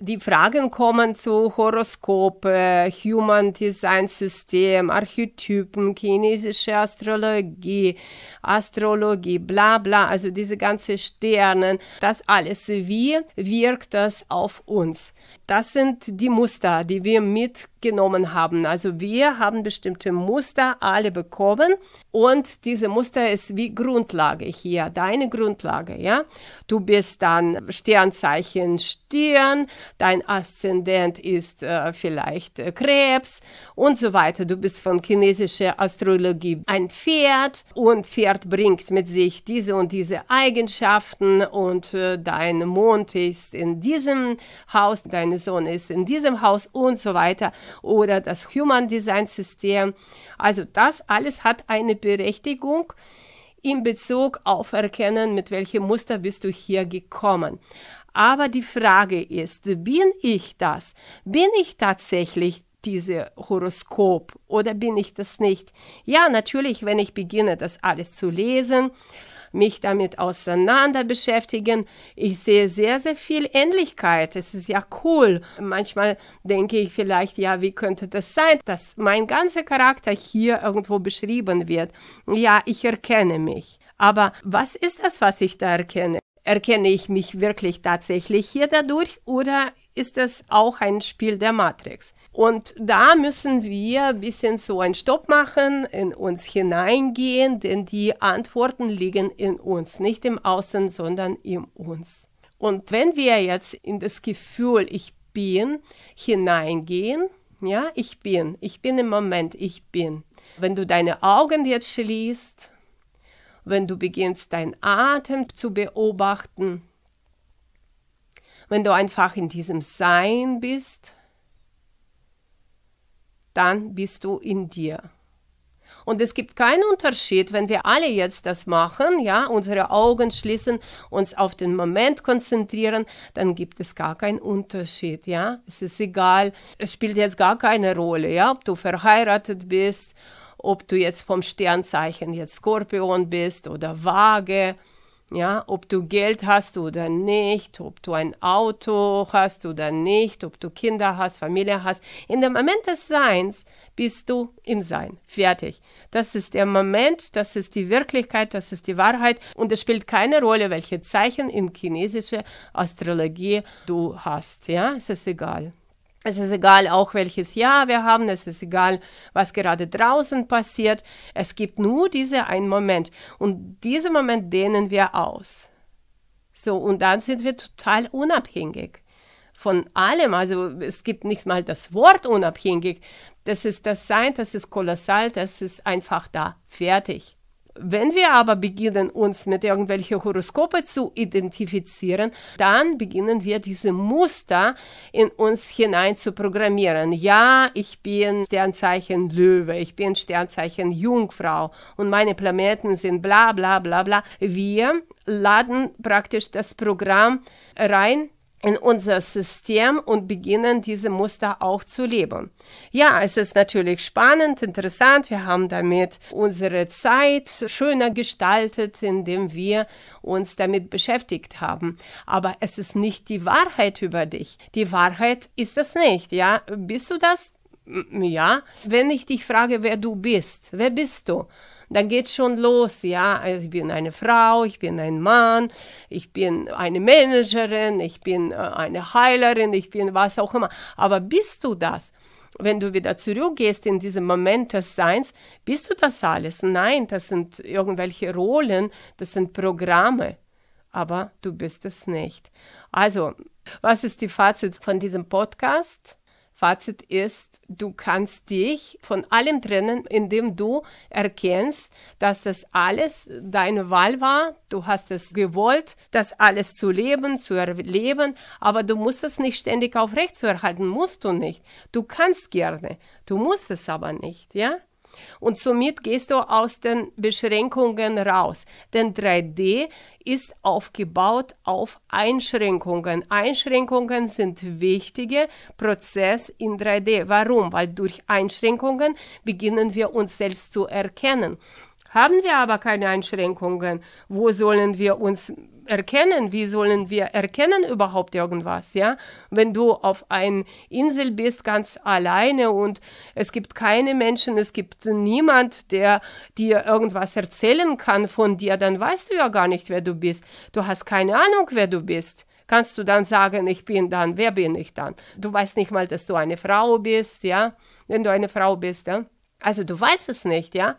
die Fragen kommen zu Horoskope, Human Design System, Archetypen, chinesische Astrologie, Astrologie, bla bla, also diese ganze Sternen, das alles. Wie wirkt das auf uns? Das sind die Muster, die wir mitgenommen haben. Also wir haben bestimmte Muster alle bekommen und diese Muster ist wie Grundlage hier, deine Grundlage, ja. Du bist dann Sternzeichen Stirn, dein Aszendent ist äh, vielleicht äh, Krebs und so weiter. Du bist von chinesischer Astrologie ein Pferd und Pferd bringt mit sich diese und diese Eigenschaften und äh, dein Mond ist in diesem Haus, deine Sonne ist in diesem Haus und so weiter oder das Human Design System. Also das alles hat eine Berechtigung in Bezug auf Erkennen, mit welchem Muster bist du hier gekommen. Aber die Frage ist, bin ich das? Bin ich tatsächlich diese Horoskop oder bin ich das nicht? Ja, natürlich, wenn ich beginne, das alles zu lesen, mich damit auseinander beschäftigen. Ich sehe sehr, sehr viel Ähnlichkeit. Es ist ja cool. Manchmal denke ich vielleicht, ja, wie könnte das sein, dass mein ganzer Charakter hier irgendwo beschrieben wird. Ja, ich erkenne mich. Aber was ist das, was ich da erkenne? Erkenne ich mich wirklich tatsächlich hier dadurch oder ist das auch ein Spiel der Matrix? Und da müssen wir ein bisschen so einen Stopp machen, in uns hineingehen, denn die Antworten liegen in uns, nicht im Außen, sondern in uns. Und wenn wir jetzt in das Gefühl, ich bin, hineingehen, ja, ich bin, ich bin im Moment, ich bin. Wenn du deine Augen jetzt schließt wenn du beginnst, deinen Atem zu beobachten, wenn du einfach in diesem Sein bist, dann bist du in dir. Und es gibt keinen Unterschied, wenn wir alle jetzt das machen, ja, unsere Augen schließen, uns auf den Moment konzentrieren, dann gibt es gar keinen Unterschied, ja. Es ist egal, es spielt jetzt gar keine Rolle, ja, ob du verheiratet bist ob du jetzt vom Sternzeichen jetzt Skorpion bist oder Waage, ja, ob du Geld hast oder nicht, ob du ein Auto hast oder nicht, ob du Kinder hast, Familie hast. In dem Moment des Seins bist du im Sein. Fertig. Das ist der Moment, das ist die Wirklichkeit, das ist die Wahrheit und es spielt keine Rolle, welche Zeichen in chinesischer Astrologie du hast. Ja, es ist egal. Es ist egal auch welches Jahr wir haben, es ist egal, was gerade draußen passiert. Es gibt nur diese einen Moment und diesen Moment dehnen wir aus. So, und dann sind wir total unabhängig von allem. Also es gibt nicht mal das Wort unabhängig. Das ist das Sein, das ist kolossal, das ist einfach da, fertig. Wenn wir aber beginnen, uns mit irgendwelchen Horoskope zu identifizieren, dann beginnen wir diese Muster in uns hinein zu programmieren. Ja, ich bin Sternzeichen Löwe, ich bin Sternzeichen Jungfrau und meine Planeten sind bla bla bla bla. Wir laden praktisch das Programm rein in unser System und beginnen diese Muster auch zu leben. Ja, es ist natürlich spannend, interessant. Wir haben damit unsere Zeit schöner gestaltet, indem wir uns damit beschäftigt haben. Aber es ist nicht die Wahrheit über dich. Die Wahrheit ist es nicht. Ja, bist du das? Ja. Wenn ich dich frage, wer du bist, wer bist du? Dann geht schon los, ja, also ich bin eine Frau, ich bin ein Mann, ich bin eine Managerin, ich bin äh, eine Heilerin, ich bin was auch immer. Aber bist du das? Wenn du wieder zurückgehst in diesen Moment des Seins, bist du das alles? Nein, das sind irgendwelche Rollen, das sind Programme. Aber du bist es nicht. Also, was ist die Fazit von diesem Podcast? Fazit ist, du kannst dich von allem trennen, indem du erkennst, dass das alles deine Wahl war. Du hast es gewollt, das alles zu leben, zu erleben, aber du musst es nicht ständig aufrechtzuerhalten, musst du nicht. Du kannst gerne, du musst es aber nicht, ja? Und somit gehst du aus den Beschränkungen raus. Denn 3D ist aufgebaut auf Einschränkungen. Einschränkungen sind wichtige Prozesse in 3D. Warum? Weil durch Einschränkungen beginnen wir uns selbst zu erkennen. Haben wir aber keine Einschränkungen, wo sollen wir uns erkennen? Wie sollen wir erkennen überhaupt irgendwas, ja? Wenn du auf einer Insel bist, ganz alleine und es gibt keine Menschen, es gibt niemand, der dir irgendwas erzählen kann von dir, dann weißt du ja gar nicht, wer du bist. Du hast keine Ahnung, wer du bist kannst du dann sagen, ich bin dann, wer bin ich dann? Du weißt nicht mal, dass du eine Frau bist, ja, wenn du eine Frau bist, ja. Also du weißt es nicht, ja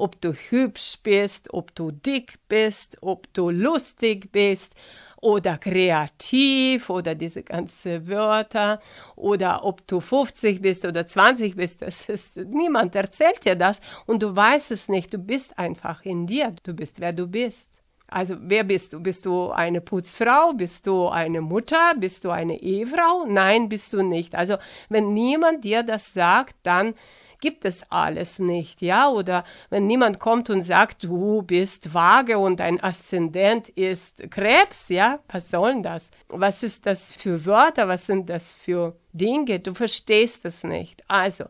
ob du hübsch bist, ob du dick bist, ob du lustig bist oder kreativ oder diese ganzen Wörter oder ob du 50 bist oder 20 bist, das ist, niemand erzählt dir das und du weißt es nicht, du bist einfach in dir, du bist wer du bist. Also wer bist du? Bist du eine Putzfrau? Bist du eine Mutter? Bist du eine Ehefrau? Nein, bist du nicht. Also wenn niemand dir das sagt, dann gibt es alles nicht, ja? Oder wenn niemand kommt und sagt, du bist vage und dein Aszendent ist Krebs, ja? Was soll das? Was ist das für Wörter? Was sind das für Dinge? Du verstehst es nicht. Also,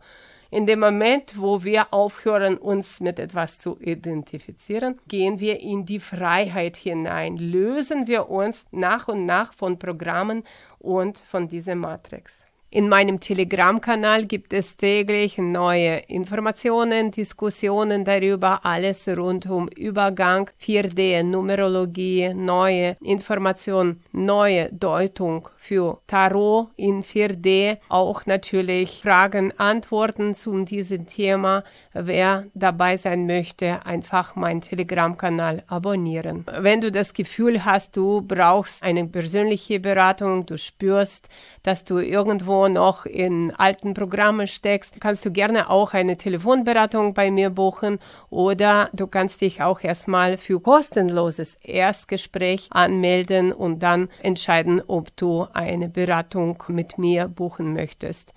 in dem Moment, wo wir aufhören, uns mit etwas zu identifizieren, gehen wir in die Freiheit hinein, lösen wir uns nach und nach von Programmen und von dieser Matrix. In meinem Telegram-Kanal gibt es täglich neue Informationen, Diskussionen darüber, alles rund um Übergang, 4D, Numerologie, neue Informationen, neue Deutung für Tarot in 4D, auch natürlich Fragen, Antworten zu diesem Thema. Wer dabei sein möchte, einfach meinen Telegram-Kanal abonnieren. Wenn du das Gefühl hast, du brauchst eine persönliche Beratung, du spürst, dass du irgendwo noch in alten Programmen steckst, kannst du gerne auch eine Telefonberatung bei mir buchen oder du kannst dich auch erstmal für kostenloses Erstgespräch anmelden und dann entscheiden, ob du eine Beratung mit mir buchen möchtest.